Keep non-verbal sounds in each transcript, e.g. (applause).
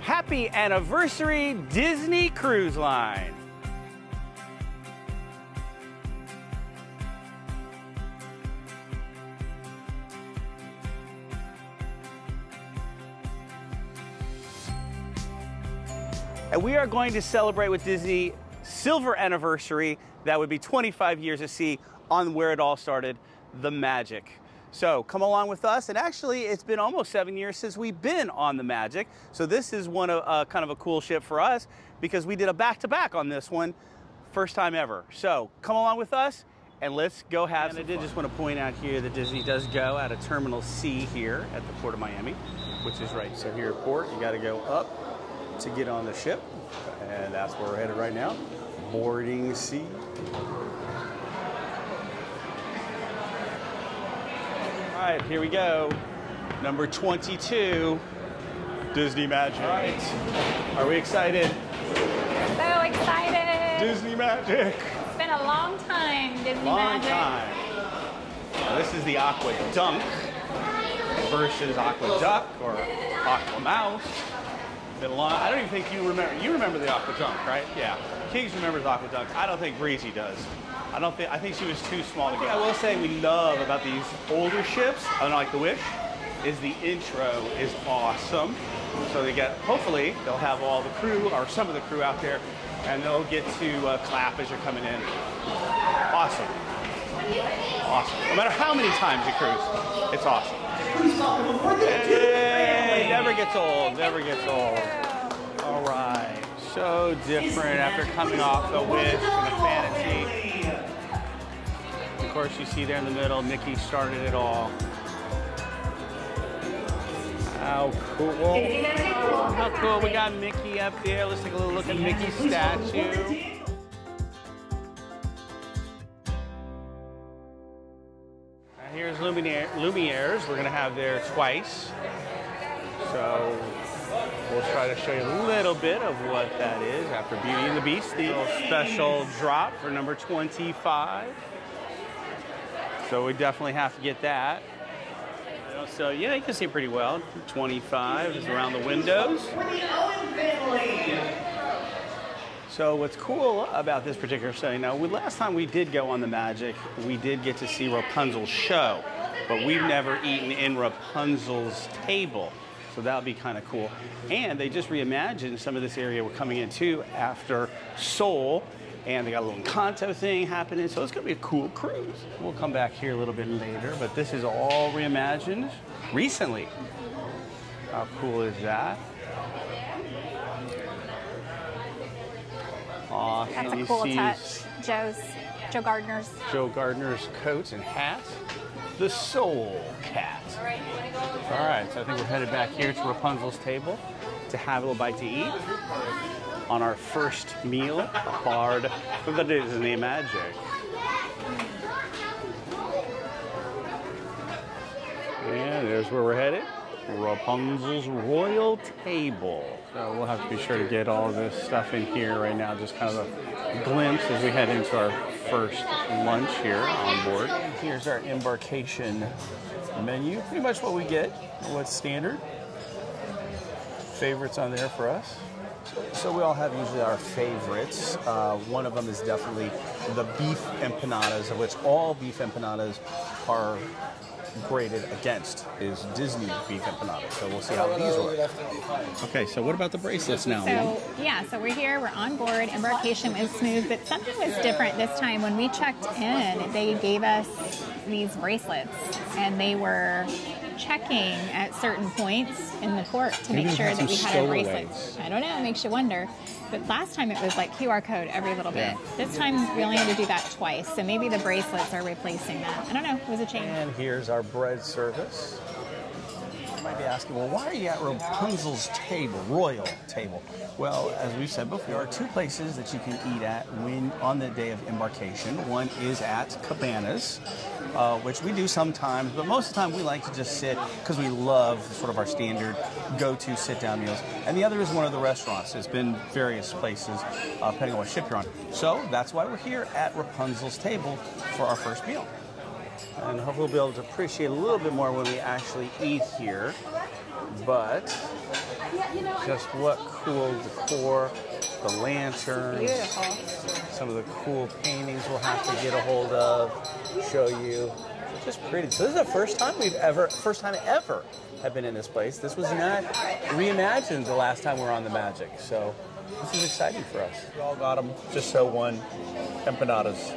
Happy anniversary, Disney Cruise Line. And we are going to celebrate with Disney silver anniversary. That would be 25 years of sea on where it all started, the magic. So come along with us. And actually, it's been almost seven years since we've been on the Magic. So this is one of uh, kind of a cool ship for us because we did a back-to-back on this one, first time ever. So come along with us and let's go have. And I did fun. just want to point out here that Disney does go out of Terminal C here at the Port of Miami, which is right. So here at port, you got to go up to get on the ship, and that's where we're headed right now. Boarding C. right, here we go. Number 22, Disney Magic. All right, are we excited? So excited. Disney Magic. It's been a long time, Disney long Magic. time. Now, this is the Aqua Dunk versus Aqua Duck or Aqua Mouse. Been long, I don't even think you remember, you remember the Aqua Dunk, right? Yeah. Kings remembers Aqua Dunk. I don't think Breezy does. I don't think, I think she was too small to go. I will say we love about these older ships, unlike the Wish, is the intro is awesome. So they get, hopefully, they'll have all the crew, or some of the crew out there, and they'll get to uh, clap as you're coming in. Awesome. Awesome. No matter how many times you cruise, it's awesome. Hey, never gets old, never gets old. All right. So different after coming off the Wish and the Fantasy. Of course, you see there in the middle, Mickey started it all. How cool. How cool. We got Mickey up there. Let's take a little look at Mickey's statue. Here's Lumiere, Lumiere's. We're going to have there twice. So we'll try to show you a little bit of what that is after Beauty and the Beast. The special drop for number 25. So we definitely have to get that. So yeah, you can see pretty well. 25 is around the windows. So what's cool about this particular setting, now last time we did go on the Magic, we did get to see Rapunzel's show, but we've never eaten in Rapunzel's table. So that'll be kind of cool. And they just reimagined some of this area we're coming into after Soul and they got a little Encanto thing happening, so it's gonna be a cool cruise. We'll come back here a little bit later, but this is all reimagined recently. How cool is that? Awesome. That's a cool touch. Joe's, Joe Gardner's. Joe Gardner's coats and hats. The Soul Cat. All right, so I think we're headed back here to Rapunzel's table to have a little bite to eat on our first meal hard for the Disney Magic. And there's where we're headed. Rapunzel's Royal Table. So we'll have to be sure to get all this stuff in here right now, just kind of a glimpse as we head into our first lunch here on board. Here's our embarkation menu. Pretty much what we get, what's standard. Favorites on there for us. So we all have usually our favorites. Uh, one of them is definitely the beef empanadas, of which all beef empanadas are graded against is Disney beef empanadas. So we'll see how these work. Okay, so what about the bracelets now? So yeah, so we're here, we're on board. Embarkation was smooth, but something was different this time. When we checked in, they gave us these bracelets, and they were checking at certain points in the port to Maybe make sure that we had our bracelets. I don't know, it makes you wonder. But last time it was like QR code every little bit. Yeah. This time we only had to do that twice, so maybe the bracelets are replacing that. I don't know, it was a change. And here's our bread service. Might be asking, well, why are you at Rapunzel's table, royal table? Well, as we've said before, there are two places that you can eat at when on the day of embarkation. One is at Cabanas, uh, which we do sometimes, but most of the time we like to just sit because we love sort of our standard go-to sit-down meals. And the other is one of the restaurants. It's been various places, uh, depending on what ship you're on. So that's why we're here at Rapunzel's table for our first meal and hopefully we'll be able to appreciate a little bit more when we actually eat here. But just what cool decor, the lanterns, some of the cool paintings we'll have to get a hold of, show you. Just pretty. So this is the first time we've ever, first time ever, have been in this place. This was not reimagined the last time we were on the Magic. So this is exciting for us. We all got them. Just so one empanadas.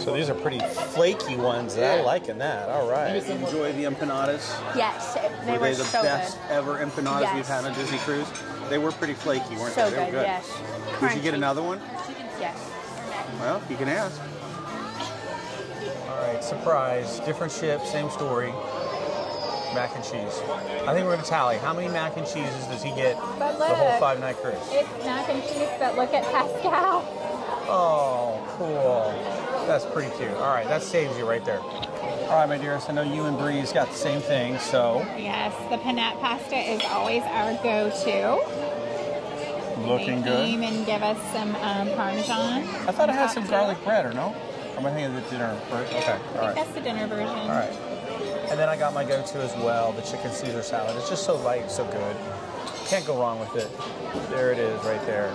So these are pretty flaky ones. that I like in that. All right. Enjoy the empanadas. Yes, they were were, they the so best good. ever empanadas Yes. we've had on Disney cruise? They were pretty flaky, weren't So they? They were good, good. yes. Did you get another one? Yes. Well, you can ask. All right, surprise. Different ship, same story. Mac and cheese. I think we're gonna tally. How many mac and cheeses does he get But the whole five night cruise? It's mac and cheese, but look at Pascal. Oh, cool. That's pretty cute. All right, that saves you right there. All right, my dearest. I know you and Bree's got the same thing, so Yes, the pennette pasta is always our go-to. looking good. came and give us some um, parmesan. I thought it had some garlic bread, or no? Or am I thinking of the dinner? first? Okay, all I think right. that's the dinner version. All right. And then I got my go-to as well, the chicken Caesar salad. It's just so light, so good. Can't go wrong with it. There it is, right there.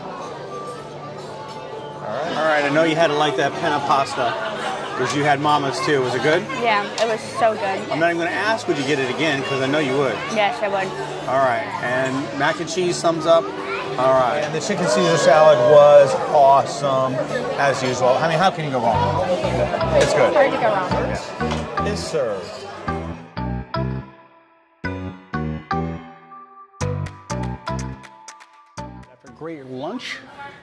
All right. All right. I know you had to like that penna pasta because you had Mama's too. Was it good? Yeah, it was so good. I'm not even going to ask would you get it again because I know you would. Yes, I would. All right. And mac and cheese, thumbs up. All right. And the chicken Caesar salad was awesome, as usual. I mean, how can you go wrong? It's good. Hard to go wrong. is served. After a great lunch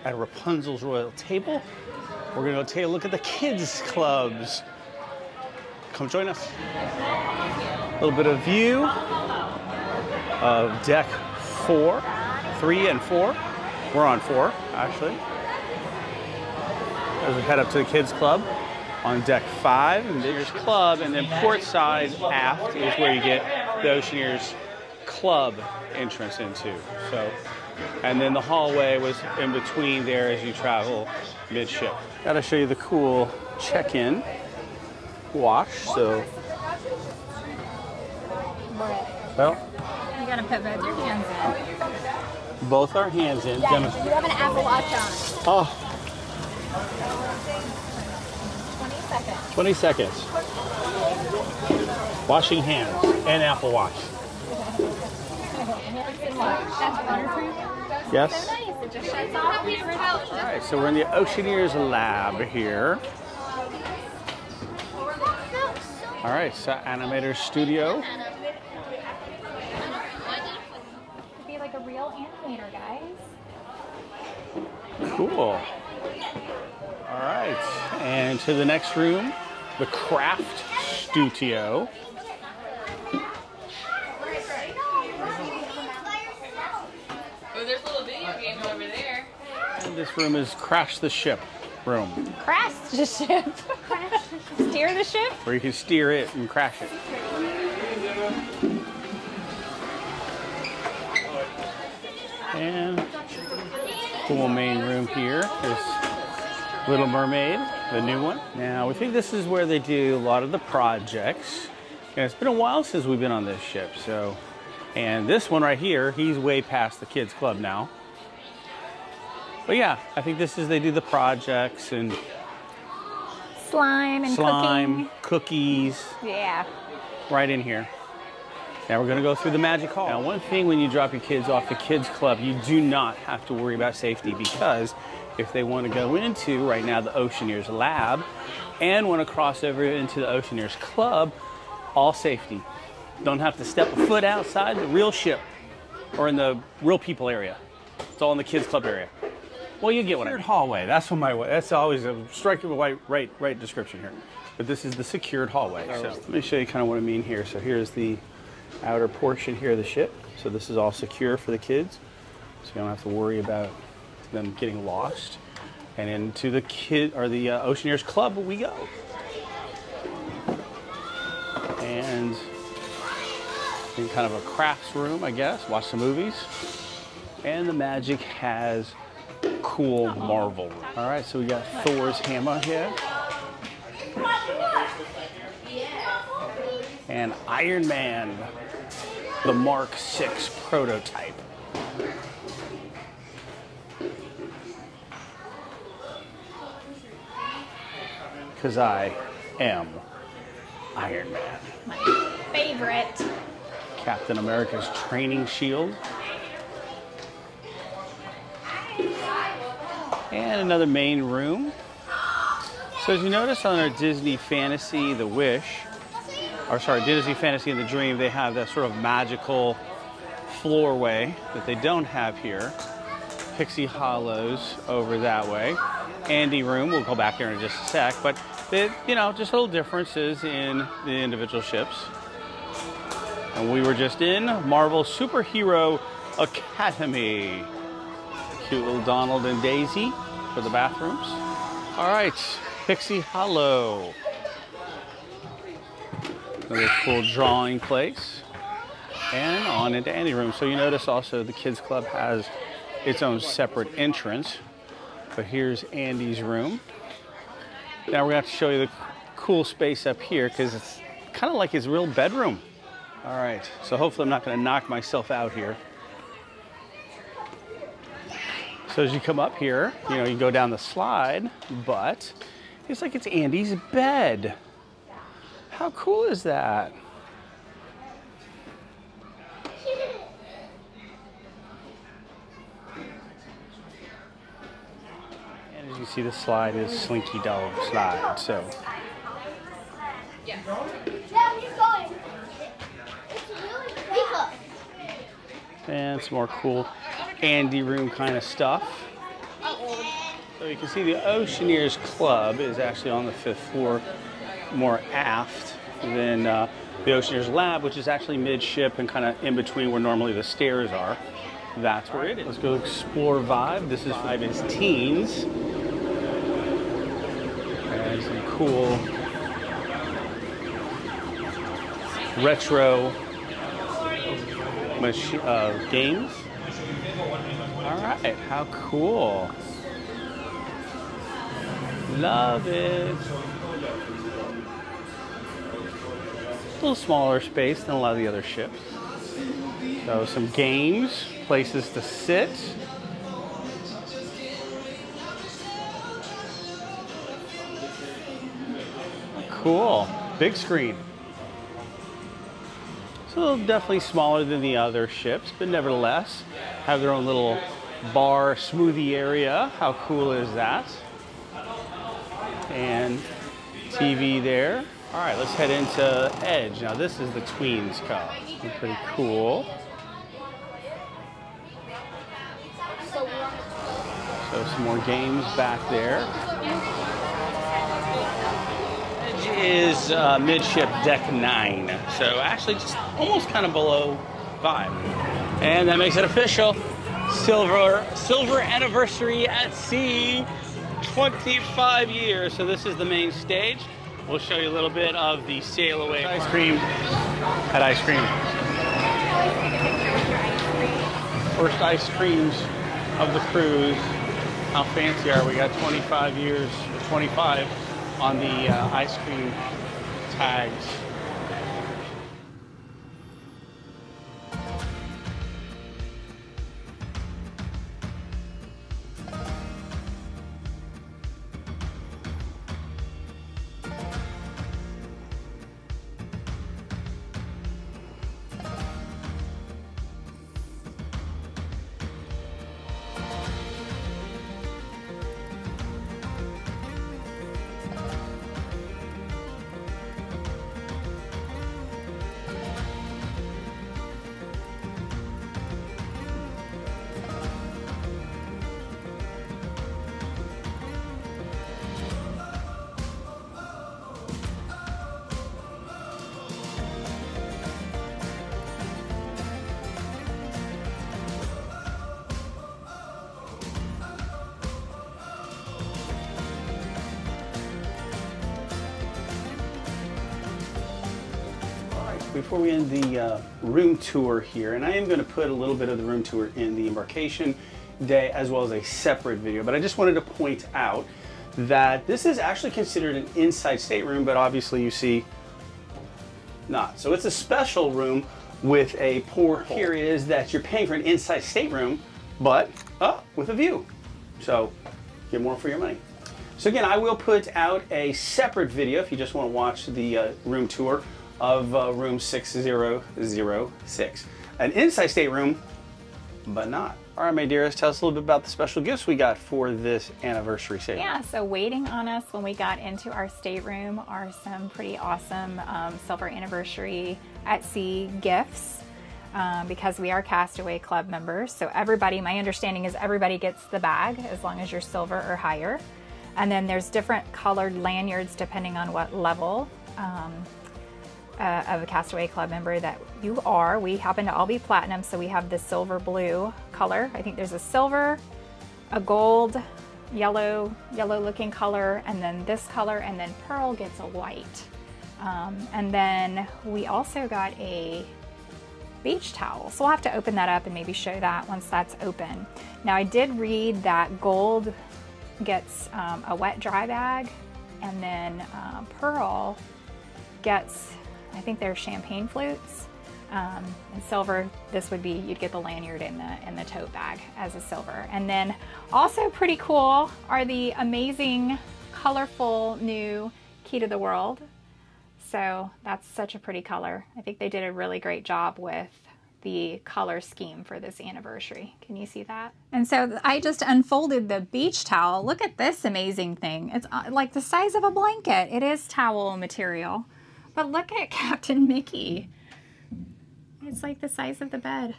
at Rapunzel's Royal Table, we're going to take a look at the kids' clubs. Come join us. A little bit of view of deck four, three, and four. We're on four, actually. As we head up to the kids' club on deck five and there's Club, and then port side aft is where you get the Oceaneers Club entrance into. So, and then the hallway was in between there as you travel midship. Got to show you the cool check-in wash. So, well, You gotta put both your hands in. both our hands in. Yes, demonstrate- you have an Apple Watch on. Oh, 20 seconds. 20 seconds. Washing hands and Apple Watch. That's waterproof. Yes. Nice. It just shuts off. whenever it's All right, so we're in the Oceaneers lab here. All right, so Animator Studio. Could be like a real animator, guys. Cool. All right, and to the next room, the Craft Studio. Oh, there's little video games over there. And this room is Crash the Ship room, Crash the ship. Steer the ship. where you can steer it and crash it. And cool main room here is Little Mermaid, the new one. Now, we think this is where they do a lot of the projects. And it's been a while since we've been on this ship, so. And this one right here, he's way past the kids' club now. But yeah, I think this is they do the projects and Slime and slime, cookies. Yeah. right in here. Now we're gonna go through the magic hall. Now one thing when you drop your kids off the kids club, you do not have to worry about safety because if they want to go into right now the Oceaneers lab and want to cross over into the Oceaneers club, all safety. Don't have to step a foot outside the real ship or in the real people area. It's all in the kids club area. Well, you get what I mean. hallway. That's what my that's always a striking right right right description here. But this is the secured hallway. So let me show you kind of what I mean here. So here's the outer portion here of the ship. So this is all secure for the kids. So you don't have to worry about them getting lost. And into the kid or the uh, Oceaneers Club we go. And in kind of a crafts room, I guess. Watch some movies. And the Magic has cool Marvel. All right, so we got Thor's hammer here. And Iron Man. the Mark 6 prototype. Because I am Iron Man. My favorite. Captain America's training shield. And another main room. So as you notice on our Disney Fantasy The Wish, or sorry, Disney Fantasy and the Dream, they have that sort of magical floorway that they don't have here. Pixie Hollows over that way. Andy Room, we'll go back there in just a sec, but they, you know, just little differences in the individual ships. And we were just in Marvel Superhero Academy. Cute little Donald and Daisy for the bathrooms. All right, Pixie Hollow. Another cool drawing place. And on into Andy Room. So you notice also the Kids Club has its own separate entrance. But here's Andy's room. Now we're to have to show you the cool space up here because it's kind of like his real bedroom. All right, so hopefully I'm not going to knock myself out here. So as you come up here, you know, you go down the slide, but it's like it's Andy's bed. How cool is that? And as you see, the slide is Slinky Dog slide. So Dad, he's going. It's really fast. and some more cool Andy room kind of stuff. So you can see the Oceaneers Club is actually on the fifth floor, more aft than uh, the Oceaneers Lab, which is actually midship and kind of in between where normally the stairs are. That's where it is. Let's go explore Vibe. This is Vibe is Teens. And some cool retro uh, games. Right, how cool. Love it. A little smaller space than a lot of the other ships. So some games, places to sit. Cool. Big screen. So definitely smaller than the other ships, but nevertheless have their own little bar smoothie area. How cool is that? And TV there. All right, let's head into Edge. Now this is the Tweens Cup. Pretty cool. So some more games back there. Edge is uh, midship deck nine. So actually just almost kind of below five. And that makes it official. Silver, silver anniversary at sea. 25 years. So this is the main stage. We'll show you a little bit of the sail away. Ice cream. Had ice cream. First ice creams of the cruise. How fancy are we? Got 25 years, 25 on the uh, ice cream tags. Before we end the uh, room tour here, and I am going to put a little bit of the room tour in the embarkation day as well as a separate video, but I just wanted to point out that this is actually considered an inside stateroom, but obviously you see not. So it's a special room with a porthole. Here is that you're paying for an inside stateroom, but uh, with a view. So get more for your money. So again, I will put out a separate video if you just want to watch the uh, room tour of uh, room 6006. An inside stateroom, but not. All right, my dearest, tell us a little bit about the special gifts we got for this anniversary sale. Yeah, so waiting on us when we got into our stateroom are some pretty awesome um, silver anniversary at sea gifts um, because we are Castaway Club members. So everybody, my understanding is everybody gets the bag as long as you're silver or higher. And then there's different colored lanyards depending on what level um, uh, of a Castaway Club member that you are. We happen to all be platinum, so we have the silver blue color. I think there's a silver, a gold, yellow, yellow looking color, and then this color, and then Pearl gets a white. Um, and then we also got a beach towel. So we'll have to open that up and maybe show that once that's open. Now I did read that gold gets um, a wet dry bag and then uh, Pearl gets, I think they're champagne flutes. Um, and silver, this would be, you'd get the lanyard in the, in the tote bag as a silver. And then also pretty cool are the amazing, colorful new Key to the World. So that's such a pretty color. I think they did a really great job with the color scheme for this anniversary. Can you see that? And so I just unfolded the beach towel. Look at this amazing thing. It's uh, like the size of a blanket. It is towel material. But look at (laughs) Captain Mickey. It's like the size of the bed.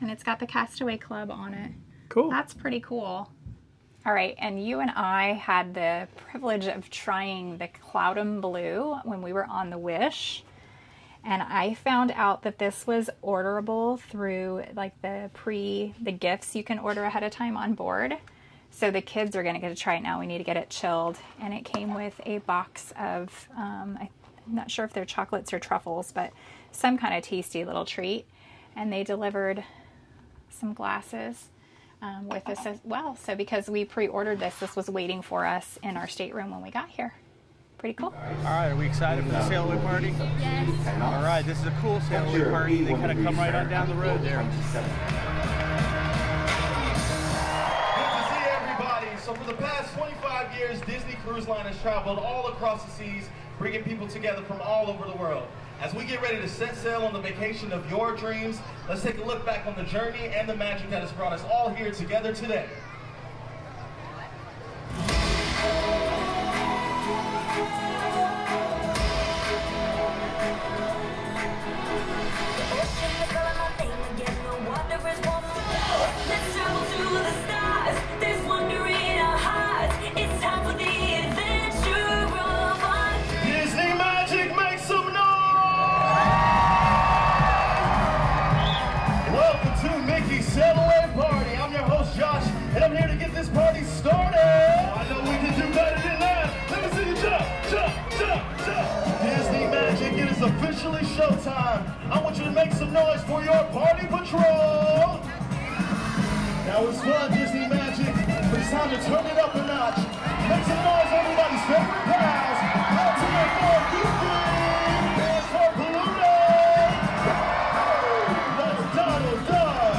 And it's got the Castaway Club on it. Cool. That's pretty cool. All right, and you and I had the privilege of trying the Cloudum Blue when we were on the Wish and I found out that this was orderable through like the pre the gifts you can order ahead of time on board. So the kids are going to get to try it now. We need to get it chilled, and it came with a box of um, I'm not sure if they're chocolates or truffles, but some kind of tasty little treat. And they delivered some glasses um, with us as well. So because we pre-ordered this, this was waiting for us in our stateroom when we got here. Pretty cool. All right, are we excited for the sail away party? Yes. All right, this is a cool sail away party. They kind of come right on down the road there. Good everybody. So for the past 25 years, Disney Cruise Line has traveled all across the seas, bringing people together from all over the world. As we get ready to set sail on the vacation of your dreams, let's take a look back on the journey and the magic that has brought us all here together today. Was fun, Disney Magic, but it's time to turn it up a notch. Make some noise, everybody's favorite pals. Ultimate More Goofy! Dance for Palooza! That's Donald Duck!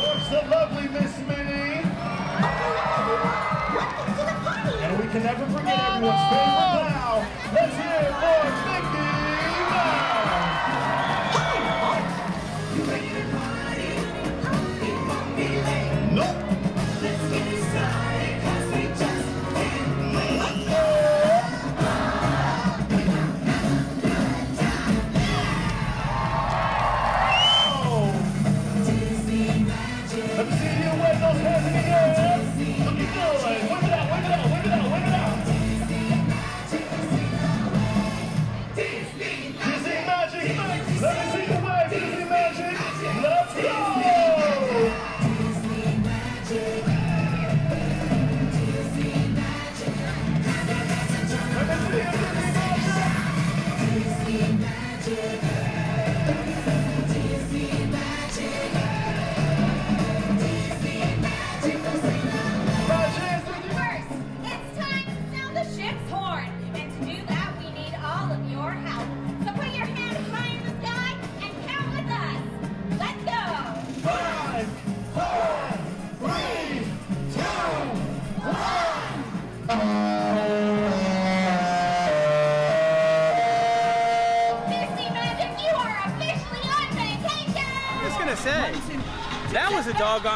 There's the lovely Miss Minnie. And we can never forget everyone's favorite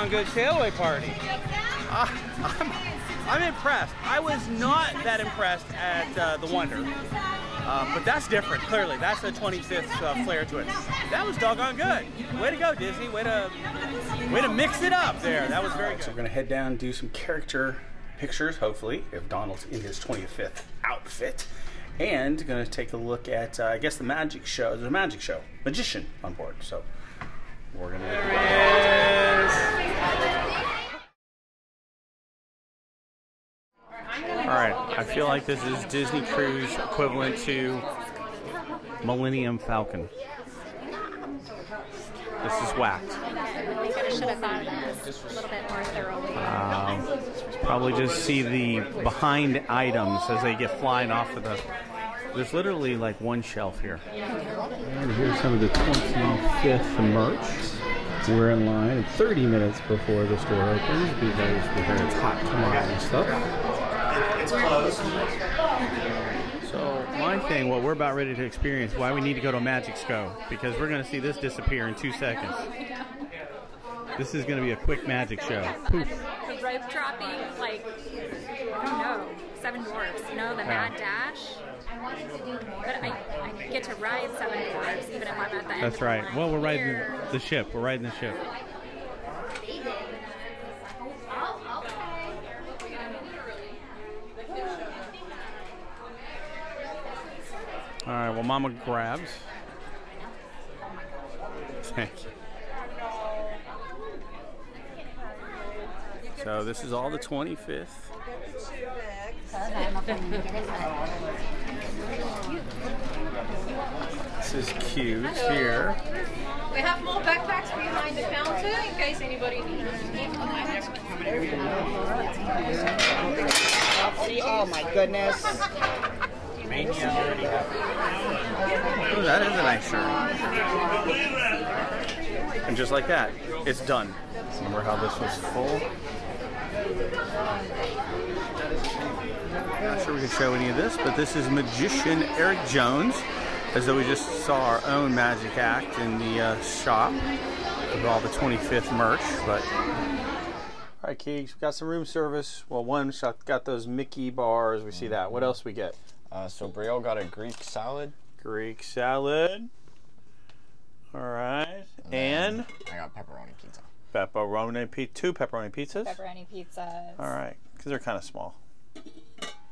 was good sailaway party. Uh, I'm, I'm impressed. I was not that impressed at uh, the Wonder. Uh, but that's different, clearly. That's a 25th uh, flair to it. That was doggone good. Way to go, Disney. Way to, way to mix it up there. That was very good. So we're gonna head down and do some character pictures, hopefully, if Donald's in his 25th outfit. And gonna take a look at, uh, I guess, the magic show. There's a magic show, magician on board. So we're gonna. There All right, I feel like this is Disney Cruise equivalent to Millennium Falcon. This is whacked. We. Um, probably just see the behind items as they get flying off of the. There's literally like one shelf here. And here's some of the 25th merch. We're in line 30 minutes before the store opens because we're it's hot tomorrow and stuff. It's closed. So my thing, what we're about ready to experience, why we need to go to Magic Sco, because we're going to see this disappear in two seconds. This is going to be a quick magic show. Poof. The rope dropping, like, I don't know, Seven Dwarfs, you know, the Mad Dash. But I, I get to ride Seven Dwarfs even if I'm at the end. That's right. line. Well, we're riding Here, the ship. We're riding the ship. All right. Well, Mama grabs. Thank you. So this is all the 25th. This is cute here. We have more backpacks behind the counter in case anybody needs Oh my goodness. Oh, that is a nice shirt. And just like that, it's done. Remember how this was full? Not sure we can show any of this, but this is magician Eric Jones, as though we just saw our own magic act in the uh, shop with all the 25th merch. But all right, Keegs, we got some room service. Well, one shot got those Mickey bars. We see that. What else we get? Uh, so Brielle got a Greek salad. Greek salad. All right, and I got pepperoni pizza. pepperoni pizza. Two pepperoni pizzas. Pepperoni pizzas. All right, because they're kind of small.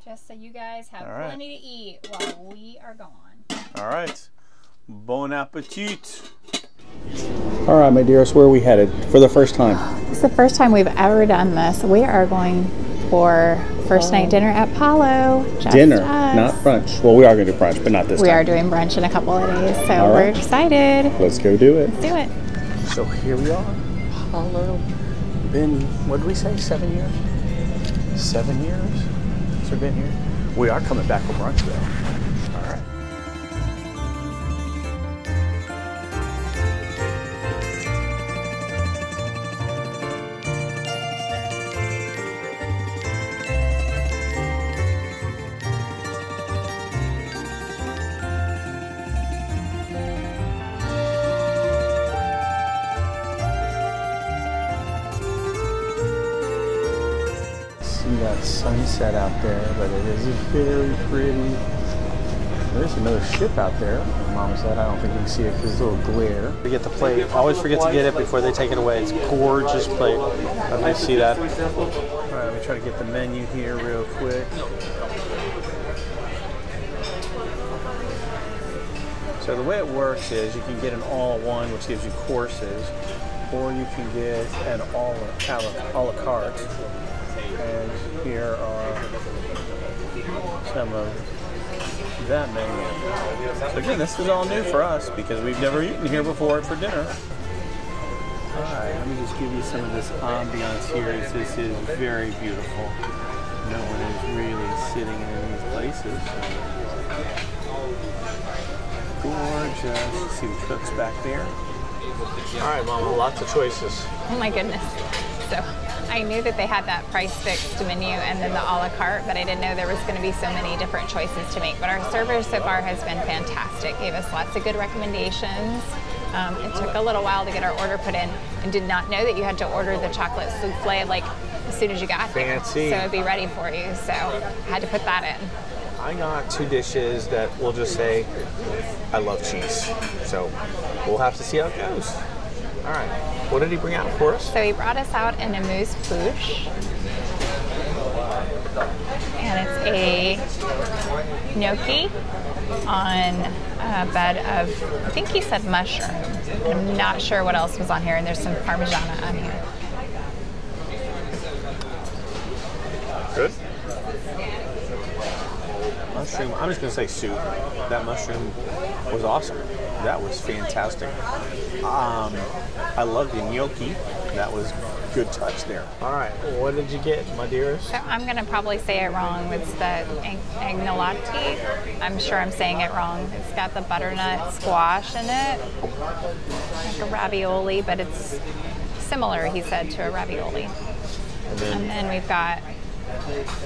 Just so you guys have All right. plenty to eat while we are gone. All right. Bon appetit. All right, my dearest, where are we headed for the first time? It's the first time we've ever done this. We are going for first night dinner at Palo. Dinner, us. not brunch. Well, we are going to do brunch, but not this We time. are doing brunch in a couple of days, so All we're excited. Let's go do it. Let's Do it. So here we are. Palo. Been, what did we say, seven years? Seven years since we've been here? We are coming back for brunch, though. Very pretty. There's another ship out there. Mom said, I don't think you can see it because it's a little glare. We get the plate. I always forget to get it before they take it away. It's gorgeous plate. Let me see that. All right, let me try to get the menu here real quick. So the way it works is you can get an all-one, which gives you courses, or you can get an all a la carte. And here are some of that menu. So again, this is all new for us because we've never eaten here before for dinner. All right, let me just give you some of this ambiance here. This is very beautiful. No one is really sitting in these places. Gorgeous. See the cooks back there. All right, Mama, lots of choices. Oh my goodness. So I knew that they had that price fixed menu and then the a la carte, but I didn't know there was going to be so many different choices to make. But our server so far has been fantastic. Gave us lots of good recommendations. Um, it took a little while to get our order put in, and did not know that you had to order the chocolate souffle like as soon as you got here, Fancy. so it'd be ready for you. So I had to put that in. I got two dishes that we'll just say I love cheese. So we'll have to see how it goes. All right. What did he bring out for us? So he brought us out an amuse bouche. And it's a gnocchi on a bed of, I think he said mushroom. I'm not sure what else was on here, and there's some Parmigiana on here. Mushroom. I'm just gonna say soup. That mushroom was awesome. That was fantastic. Um, I love the gnocchi. That was good touch there. All right. What did you get, my dearest? So I'm going to probably say it wrong. It's the ag- agnolotti. I'm sure I'm saying it wrong. It's got the butternut squash in it, like a ravioli, but it's similar, he said, to a ravioli. And then And then we've got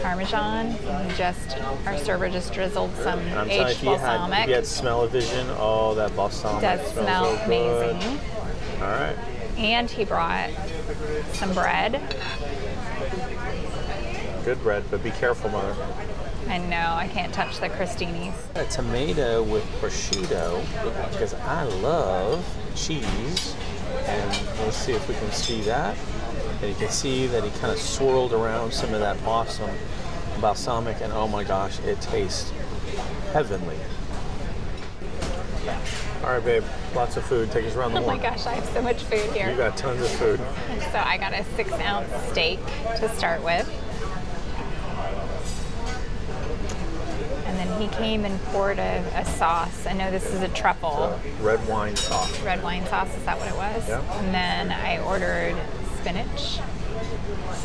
Parmesan. and Just our server just drizzled some I'm you, aged you had, if balsamic. you had smell-o-vision, oh, that balsamic Does smells smell so good. amazing. All right. And he brought some bread. Good bread, but be careful, mother. I know I can't touch the crostinis. A tomato with prosciutto because I love cheese. And let's see if we can see that. And you can see that he kind of swirled around some of that awesome balsamic, and oh my gosh, it tastes heavenly. All right, babe, lots of food. Take us around the Oh my gosh, I have so much food here. You got tons of food. So I got a six ounce steak to start with. And then he came and poured a, a sauce. I know this is a truffle Red wine sauce. red wine sauce. Is that what it was? Yeah. And then I ordered spinach,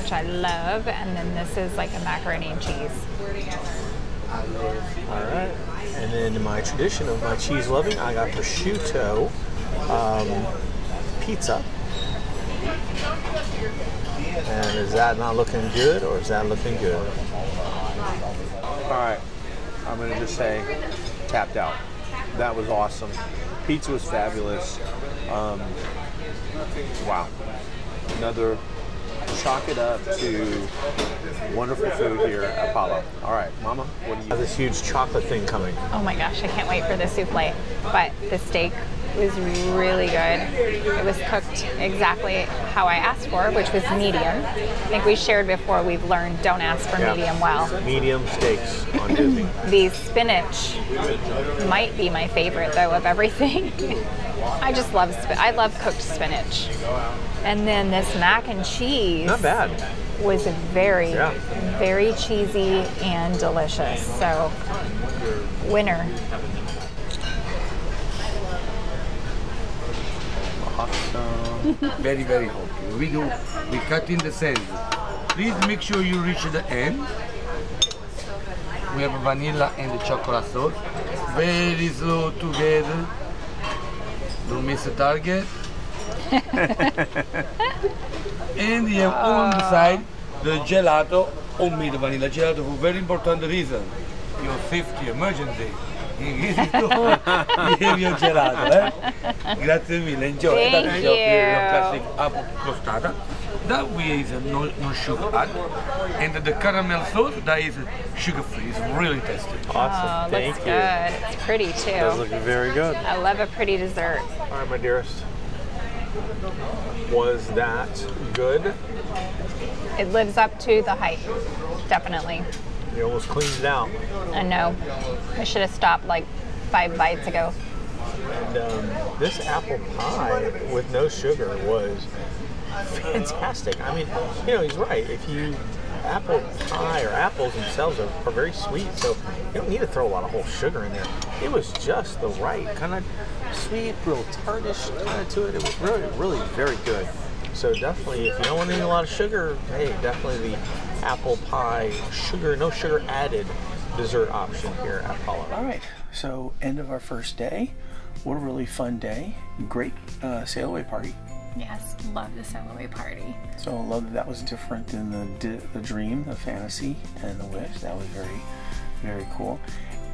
which I love. And then this is like a macaroni and cheese. All right. And then in my tradition of my cheese loving, I got prosciutto um, pizza. And is that not looking good or is that looking good? All right. I'm going to just say tapped out. That was awesome. Pizza was fabulous. Um, wow. Another chalk it up to wonderful food here at Palo. All right, Mama, what do you have this huge chocolate thing coming? Oh my gosh, I can't wait for the souffle. But the steak was really good. It was cooked exactly how I asked for, which was medium. I think we shared before we've learned don't ask for Yeah. medium well. Medium steaks on Disney. The spinach might be my favorite though of everything. (laughs) I just love sp- I love cooked spinach. And then this mac and cheese Not bad. was very, Yeah. very cheesy and delicious. So, winner. Awesome. very very hot. We do we cut in the center. Please make sure you reach the end. We have vanilla and the chocolate sauce. Very slow together. Don't miss the target. (laughs) and you have on the ah. side the gelato homemade vanilla gelato for very important reason. Your safety emergency. Your gelato, eh? Grazie mille, enjoy. Thank That is your, your you. classic crostata. That way is no, no sugar add. And the caramel sauce, that is sugar free. It's really tasty. Oh, Awesome. Thank looks you. good. It's pretty Does too. look very good. I love a pretty dessert. All right, my dearest. Was that good? It lives up to the hype. Definitely. You almost cleaned it out. I know. I should have stopped like five bites ago. And um, this apple pie with no sugar was fantastic. I mean, you know, he's right. If you apple pie or apples themselves are, are very sweet, so you don't need to throw a lot of whole sugar in there. It was just the right kind of sweet, little tartish kind of to it. It was really, really very good. So definitely, if you don't want to eat a lot of sugar, hey, definitely the apple pie sugar, no sugar added dessert option here at Palo. All right, so end of our first day. What a really fun day. Great uh, sail away party. Yes, love the sail away party. So I love that that was different than the the dream, the fantasy, and the wish. That was very, very cool.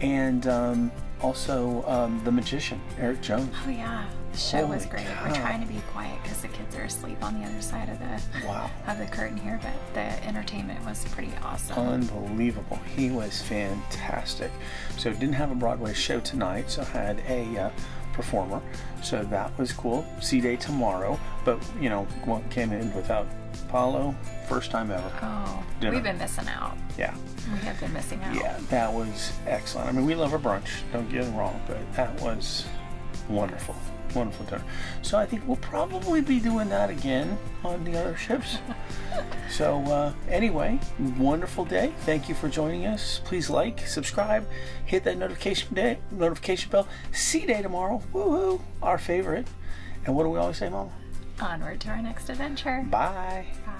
And um, also um, the magician, Eric Jones. Oh yeah. The show was great. cow. We're trying to be quiet because the kids are asleep on the other side of the Wow. of the curtain here, but the entertainment was pretty awesome. Unbelievable. He was fantastic. So didn't have a Broadway show tonight, so had a uh, performer. So that was cool. Sea Day tomorrow, but you know, one came in without Palo. First time ever. Oh, Dinner. we've been missing out. Yeah. We have been missing out. Yeah, that was excellent. I mean, we love our brunch, don't get me wrong, but that was wonderful. Wonderful turn. So I think we'll probably be doing that again on the other ships. (laughs) so uh, anyway, wonderful day. Thank you for joining us. Please like, subscribe, hit that notification day, notification bell. Sea day tomorrow. Woohoo! Our favorite. And what do we always say, Mama? Onward to our next adventure. Bye. Bye.